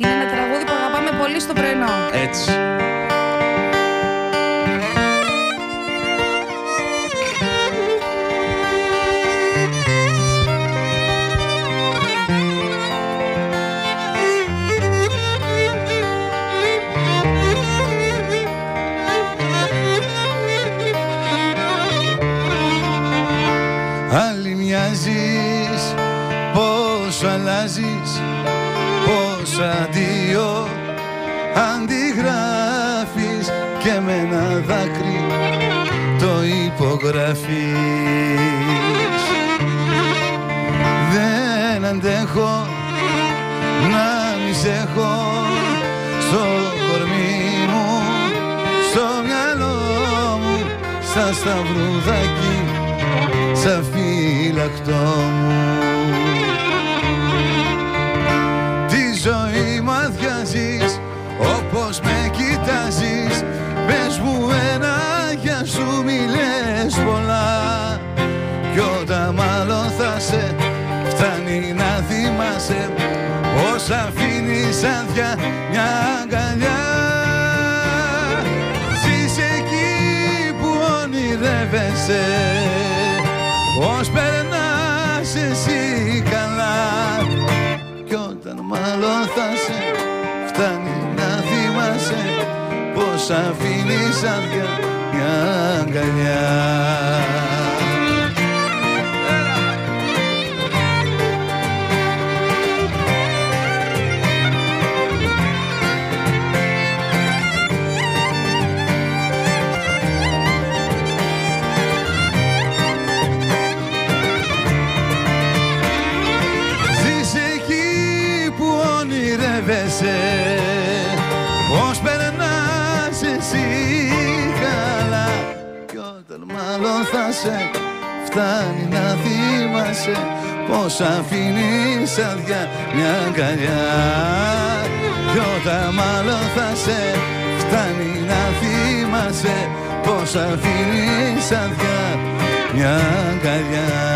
Είναι ένα τραγούδι που αγαπάμε πολύ στο πρωινό. Έτσι. Άλλη μοιάζεις πως αλλάζεις πως αντίο αντιγράφεις και με ένα δάκρυ το υπογράφεις. Δεν αντέχω να μη σε έχω στο κορμί μου στο μυαλό μου σαν σταυρουδάκι σαν φύλακτό μου Κι όταν μάλλον θα σε φτάνει να θυμάσαι Πως αφήνεις άδεια μια αγκαλιά. Ζεις εκεί που ονειρεύεσαι Πώς περνάς εσύ καλά. Κι όταν μάλλον θα σε φτάνει να θυμάσαι Πως αφήνεις άδεια μια αγκαλιά ονειρεύεσαι Πώς περνάς εσύ καλά. Κι όταν μάλλον θα σε φτάνει να θυμάσαι Πως αφήνεις άδεια μια αγκαλιά. Κι όταν μάλλον θα σε φτάνει να θυμάσαι Πως αφήνεις άδεια μια αγκαλιά